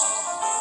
house.